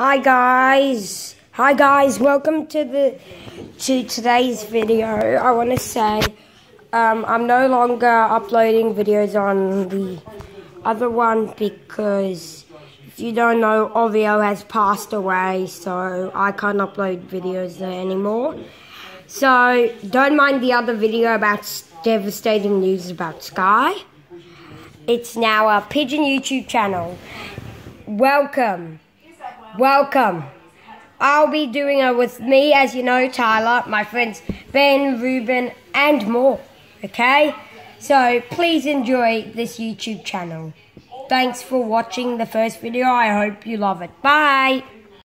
Hi guys. Hi guys. Welcome to the to today's video. I want to say um, I'm no longer uploading videos on the other one because if you don't know, Ovio has passed away, so I can't upload videos there anymore. So don't mind the other video about devastating news about Sky. It's now a Pigeon YouTube channel. Welcome. Welcome. I'll be doing it with me, as you know, Tyler, my friends Ben, Ruben, and more. Okay? So please enjoy this YouTube channel. Thanks for watching the first video. I hope you love it. Bye.